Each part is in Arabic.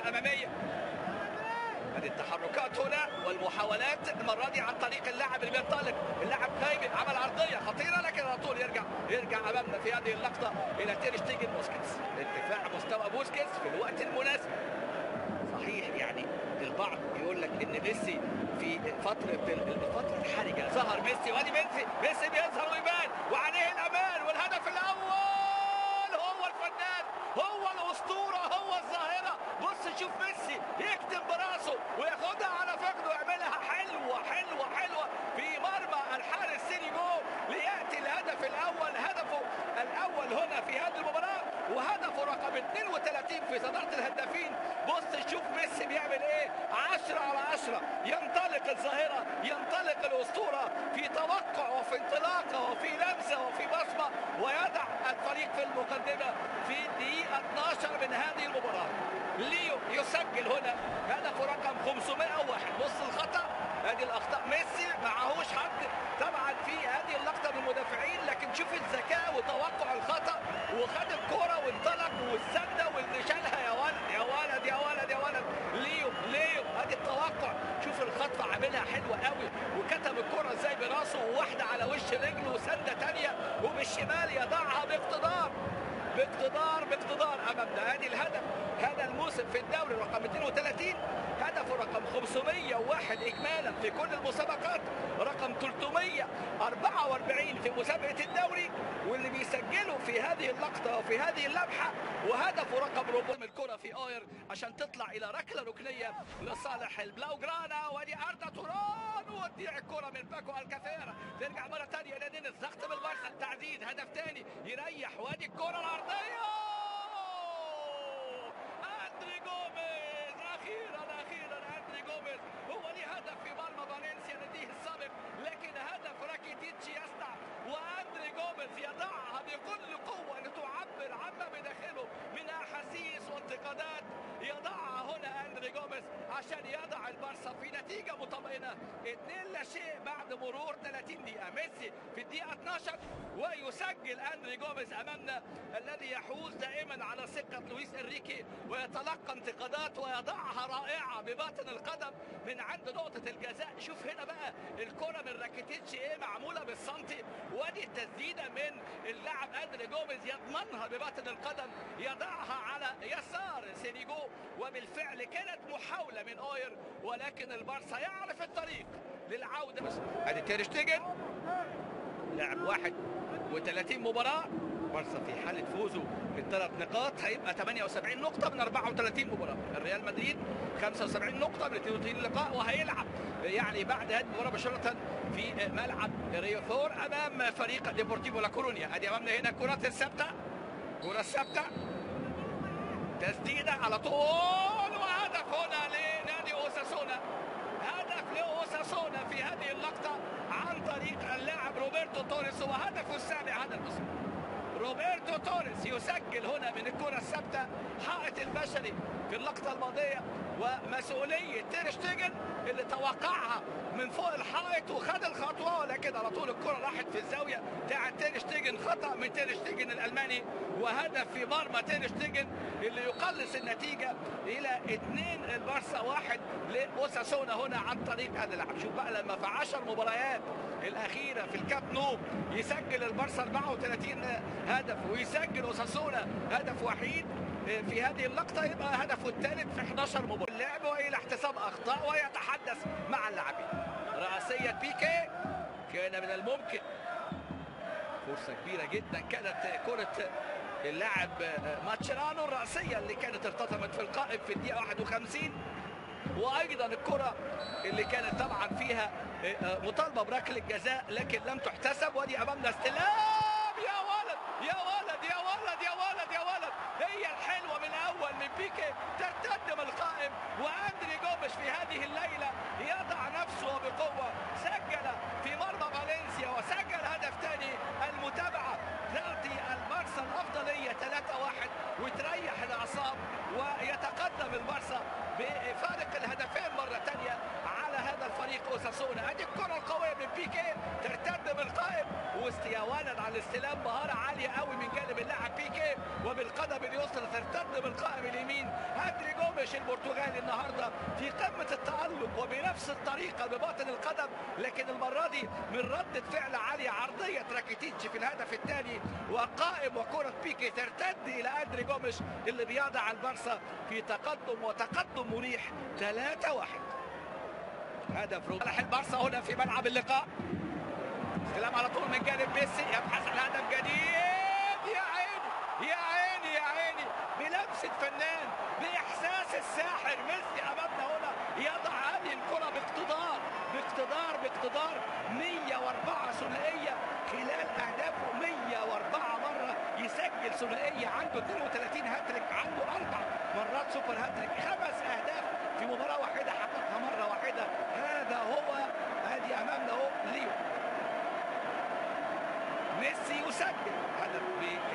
كره اماميه هذه التحركات هنا والمحاولات المرة دي عن طريق اللاعب اللي بينطلق اللاعب خايمي عمل عرضيه خطيرة لكن على طول يرجع يرجع أمامنا في هذه اللقطة إلى تير شتيجن بوسكيتس. ارتفاع مستوى بوسكيتس في الوقت المناسب. صحيح يعني البعض يقول لك إن ميسي في فترة الفترة الحرجه ظهر ميسي وأدي ميسي. ميسي بيظهر ويبان وعليه الامان والهدف الأول هو الفنان هو الاسطوره هو الظاهره بص شوف ميسي يكتم براسه وياخدها على فخده ويعملها حلوة حلوة حلوة. في مرمى الحارس سينيجو ليأتي الهدف الأول هدفه الأول هنا في هذه المباراة وهدفه رقم 32 في صدارة الهدافين. بص شوف ميسي بيعمل إيه؟ 10 على 10 ينطلق الظاهرة ينطلق الأسطورة في توقع وفي انطلاقة وفي لمسة وفي بصمة ويضع الفريق في المقدمة في دقيقه 12 من هذه المباراة. ليو يسجل هنا. هدفه رقم 501 نص الخطأ. هذه الأخطاء. ميسي معهوش حد. طبعا في هذه اللقطة من المدافعين لكن شوف الذكاء وتوقع الخطأ. وخد الكرة وانطلق والسده واللي شالها يا ولد. يا ولد يا ولد يا ولد. ليو ليو. ادي التوقع. شوف الخطفه عاملها حلوة قوي. وكتب الكرة إزاي براسه. وواحدة على وش رجله وسنده ثانية وبالشمال يضعها باقتدار. باقتدار باقتدار أمامنا. ادي الهدف. هذا الموسم في الدوري رقم 32 هدفه رقم 501 اجمالا في كل المسابقات رقم 344 في مسابقة الدوري واللي بيسجله في هذه اللقطة وفي هذه اللمحة وهدفه رقم ربع الكرة في أوير عشان تطلع إلى ركلة ركنية لصالح البلاوجرانا وأدي أردا توران وتضيع الكرة من باكو الكافيرا. ترجع مرة ثانية لنين الضغط بالبرصه التعديد هدف ثاني يريح وأدي الكرة العرضيه اندري جوميز أخيرا أخيرا اندري جوميز هو ليه هدف في مرمى فالنسيا ناديه السابق لكن هدف راكيتيتش يصنع واندري جوميز يضعها بكل قوه لتعبر عما بداخله من احاسيس وانتقادات يضعها هنا اندري جوميز عشان يضع نتيجة مطمئنة. 2 لا شيء بعد مرور 30 دقيقة. ميسي في الدقيقة 12 ويسجل أندري جوميز أمامنا الذي يحوز دائما على ثقه لويس إنريكي ويتلقى انتقادات ويضعها رائعة بباطن القدم من عند نقطة الجزاء. شوف هنا بقى الكرة من راكيتيتش. إيه؟ معمولة بالسنتي وادي التسديدة من اللاعب أندري جوميز يضمنها بباطن القدم. يضعها على يسار سيريجو. وبالفعل كانت محاولة من أوير ولكن البارسا يعرف الطريق للعودة ادي تيرشتيجن لاعب واحد و30 مباراة. بارسا في حالة فوزه بالثلاث نقاط. هيبقى 78 نقطة من 34 مباراة. الريال مدريد 75 نقطة من 32 لقاء وهيلعب. يعني بعد هذه المباراة مباشرة في ملعب ريازور أمام فريق ديبورتيفو لا كورونيا. ادي أمامنا هنا الكرات الثابته كرة ثابته تسديدة على طول. وهدف هنا لنادي اوساسونا هدف لاوساسونا في هذه اللقطه عن طريق اللاعب روبرتو توريس وهدفه السابع هذا الموسم. روبرتو توريس يسجل هنا من الكرة الثابتة حائط البشري في اللقطة الماضية ومسؤولية تيرشتيجن اللي توقعها من فوق الحائط وخد الخطوة ولكن على طول الكرة راحت في الزاوية بتاعت تيرشتيجن. خطأ من تيرشتيجن الألماني وهدف في مرمى تيرشتيجن اللي يقلص النتيجة إلى اثنين البارسا واحد لأوساسونا هنا عن طريق هذا اللاعب. شوف بقى لما في 10 مباريات الأخيرة في الكامب نو يسجل البارسا 34 هدف ويسجل أوساسونا هدف وحيد في هذه اللقطة. يبقى هدفه الثالث في 11 مباراة اللعب وإلى احتساب أخطاء ويتحدث مع اللاعبين. رأسية بيكي كان من الممكن. فرصة كبيرة جدا. كانت كرة اللاعب ماتشيرانو الرأسية اللي كانت ارتطمت في القائم في الدقيقة 51 وأيضا الكرة اللي كانت طبعا فيها مطالبة بركلة جزاء لكن لم تحتسب. ودي أمامنا استلام يا ولد يا ولد يا ولد يا ولد يا ولد هي الحلوه من اول من بيكي ترتدم القائم وأندري جومش في هذه الليلة يضع نفسه بقوة. سجل في مرمى فالنسيا وسجل هدف ثاني المتابعة. تعطي البارسا الأفضلية 3-1 وتريح الأعصاب ويتقدم البارسا بفارق الهدفين مرة ثانية على هذا الفريق أوساسونا. ادي الكرة القوية من بيكي ترتدم القائم. واستيوانا على الاستلام مهارة عالية قوي من جانب اللاعب بيكي وبالقدم اليسرى ترتدم القائم جوميش البرتغالي النهارده في قمة التألق وبنفس الطريقة بباطن القدم لكن المرة دي من رده فعل عاليه عرضية راكيتيتش في الهدف الثاني وقائم وكرة بيكي ترتد إلى أندري جوميش اللي بيضع البارسا في تقدم وتقدم مريح 3 1 هدف صالح البارسا هنا في ملعب اللقاء. استلام على طول من جانب ميسي يبحث عن هدف جديد. يا عيني يا بلمسه فنان باحساس الساحر ميسي أمامنا هنا يضع هذه الكرة باقتدار باقتدار باقتدار 104 ثنائية خلال أهدافه 104 مرة يسجل ثنائية عنده 32 هاتريك عنده أربع مرات super hat-trick خمس أهداف في مباراة واحدة حققها مرة واحدة. هذا هو ادي أمامنا اهو ليو. ميسي يسجل هدف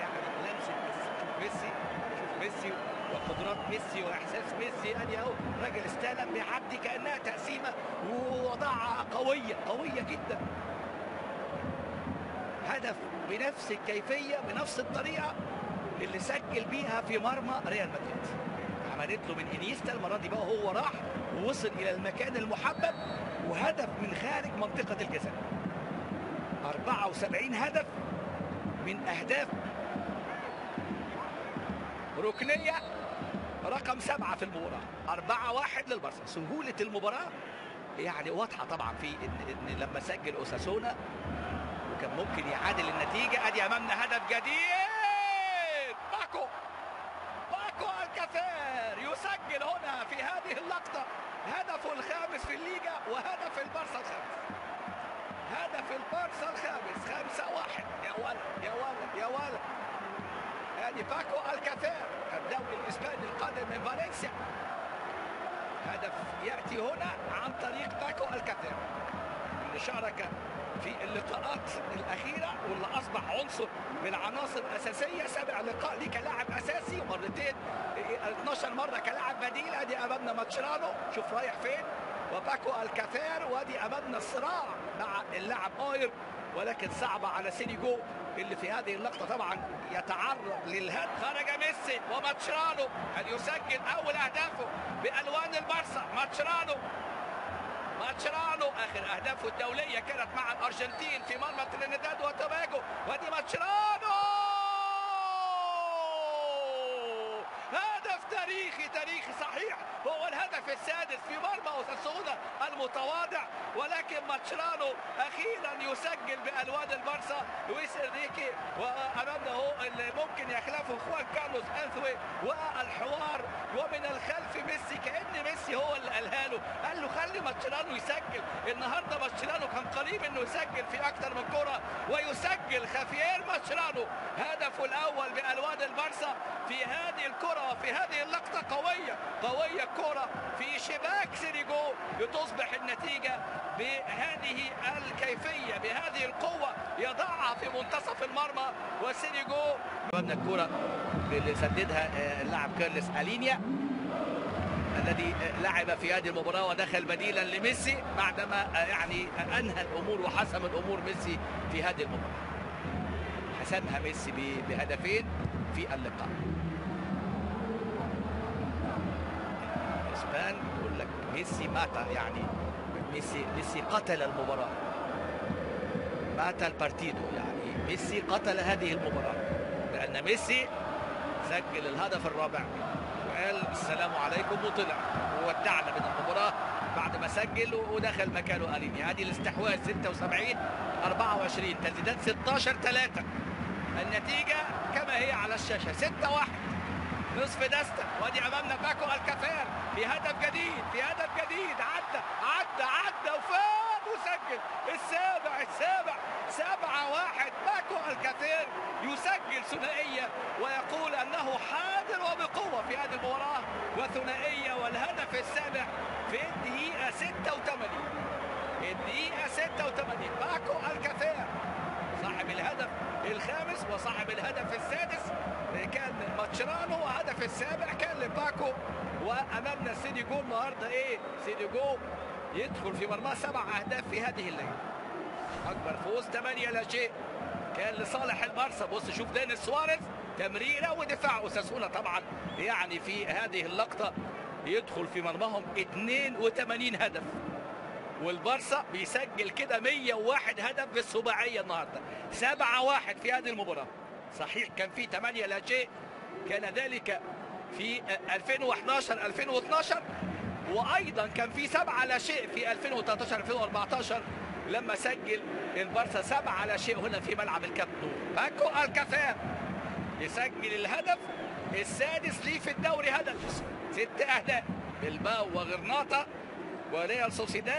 يعني لمسه ميسي شوف ميسي شوف ميسي وقدرات ميسي وإحساس ميسي ادي اهو راجل استلم بيعدي كأنها تقسيمه ووضعها قوية قوية جدا. هدف بنفس الكيفية بنفس الطريقة اللي سجل بيها في مرمى ريال مدريد. عملت له من إنيستا المرة دي بقى هو راح ووصل إلى المكان المحبب وهدف من خارج منطقة الجزاء. 74 هدف من أهداف ركنية. رقم سبعة في المباراة. 4 1 للبارسا سهولة المباراة. يعني واضحة طبعا في ان, إن لما سجل أوساسونا وكان ممكن يعادل النتيجة. أدي أمامنا هدف جديد. باكو. باكو ألكاسير يسجل هنا في هذه اللقطة. هدفه الخامس في الليجا وهدف البارسا الخامس. هدف البارسا الخامس. خمسة واحد. يا ولد يا ولد يا ولد. ادي باكو ألكاسير الدولي الإسباني القادم من فالنسيا. هدف يأتي هنا عن طريق باكو ألكاسير اللي شارك في اللقاءات الأخيرة واللي أصبح عنصر من عناصر اساسيه سابع لقاء ليه كلاعب أساسي ومرتين 12 مرة كلاعب بديل أدي امامنا ماتشرانو. شوف رايح فين. وباكو ألكاسير وأدي امامنا الصراع مع اللاعب أويير ولكن صعبة على سيريجو اللي في هذه اللقطة طبعا يتعرض للهد. خرج ميسي وماتشرانو هل يسجل أول أهدافه بألوان البارسا ماتشرانو. ماتشرانو. آخر أهدافه الدولية كانت مع الأرجنتين في مرمى ترينيداد وتوباجو وادي ماتشرانو هدف تاريخي تاريخي صحيح هو الهدف السادس في مرمى أوساسونا المتواضع ولكن ماتشرانو أخيرا يسجل بألوان البارسا لويس إنريكي وامامنا هو اللي ممكن يخلفه خوان كارلوس أونزوي والحوار ومن الخلف ميسي كأن ميسي هو اللي قالها له قال له خلي ماتشرانو يسجل. النهارده ماتشرانو كان قريب إنه يسجل في أكثر من كرة ويسجل خافير ماتشرانو هدفه الأول بألوان البارسا في هذه الكرة وفي هذه اللقطة قوية قوية الكره في شباك سيريجو لتصبح النتيجة بهذه الكيفية بهذه القوة يضعها في منتصف المرمى وسيريجو من الكرة اللي سددها اللاعب كارلس ألينيا الذي لعب في هذه المباراة ودخل بديلا لميسي بعدما يعني انهى الأمور وحسم الأمور ميسي في هذه المباراة. حسمها ميسي بهدفين في اللقاء. اسبان يقول لك ميسي mata يعني ميسي ميسي قتل المباراة. mata el partido يعني ميسي قتل هذه المباراة. لأن ميسي سجل الهدف الرابع. وقال السلام عليكم. وطلع. وودعنا من المباراة. بعد ما سجل ودخل مكانه أليني. هذه الاستحواذ 76 24 تسديدات 16 3 النتيجة كما هي على الشاشة 6 1 نصف دسته وادي امامنا باكو الكفار في هدف جديد في هدف جديد. عدى عدى عدى وفات وسجل. السابع السابع سبعة واحد. باكو الكثير يسجل ثنائية ويقول أنه حاضر وبقوة في هذه المباراة. وثنائية والهدف السابع في الدقيقة 86 الدقيقة 86 باكو الكثير صاحب الهدف الخامس وصاحب الهدف السادس كان ماتشرانو وهدف السابع كان لباكو. وأمامنا سيريجو النهارده إيه؟ سيريجو يدخل في مرماه سبع أهداف في هذه الليلة. أكبر فوز 8 لا شيء. كان لصالح البارسا. بص شوف دينيس سواريز. تمريرة ودفاع. اوساسونا طبعا يعني في هذه اللقطة يدخل في مرماهم 82 هدف. والبارسا بيسجل كده 101 هدف بالسباعيه النهارده. 7 1 في هذه المباراة. صحيح كان في 8 لا شيء. كان ذلك في 2011 2012 وأيضا كان في 7 لا شيء في 2013 2014 لما سجل البارسا 7 لا شيء هنا في ملعب الكامب نو باكو ألكاسير. يسجل الهدف السادس ليه في الدوري. هدف ست أهداف. بلباو وغرناطة وريال سوسيداد.